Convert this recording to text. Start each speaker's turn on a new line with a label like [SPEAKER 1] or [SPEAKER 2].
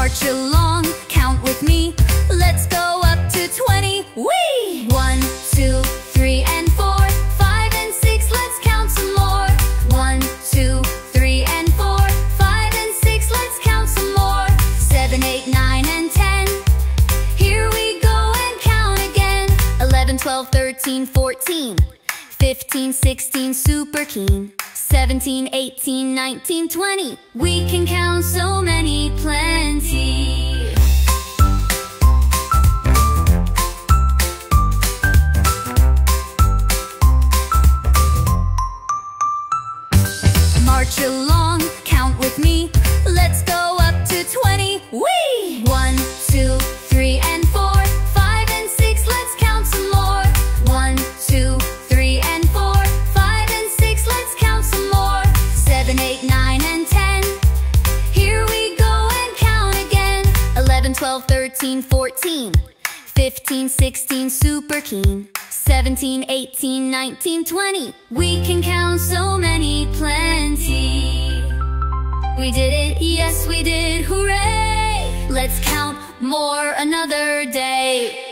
[SPEAKER 1] march along, count with me. Let's go up to 20. Whee! One, two, three, and four, five, and six, let's count some more. One, two, three, and four, five, and six, let's count some more. Seven, eight, nine, and ten. Here we go and count again. Eleven, twelve, thirteen, fourteen. 15, 16, super keen 17, 18, 19, 20 We can count so many plans March along, count with me. Let's go up to 20 Whee! One, two, three, and four. Five and six, let's count some more. One, two, three, and four. Five and six, let's count some more. Seven, eight, nine, and ten. Here we go and count again. 11, 12, 13, 14 15, 16, super keen. 17, 18, 19, 20 We can count so many, We did it, yes we did, hooray! Let's count more another day